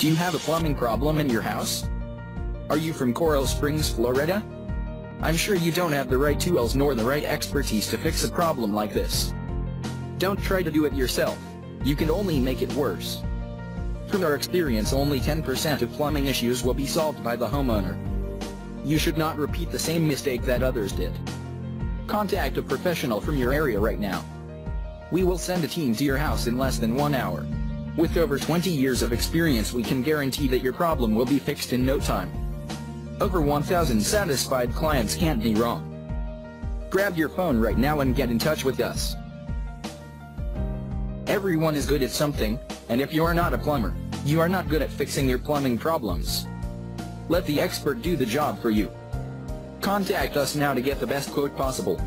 Do you have a plumbing problem in your house? Are you from Coral Springs, Florida? I'm sure you don't have the right tools nor the right expertise to fix a problem like this. Don't try to do it yourself. You can only make it worse. From our experience only 10% of plumbing issues will be solved by the homeowner. You should not repeat the same mistake that others did. Contact a professional from your area right now. We will send a team to your house in less than one hour. With over 20 years of experience we can guarantee that your problem will be fixed in no time. Over 1,000 satisfied clients can't be wrong. Grab your phone right now and get in touch with us. Everyone is good at something, and if you are not a plumber, you are not good at fixing your plumbing problems. Let the expert do the job for you. Contact us now to get the best quote possible.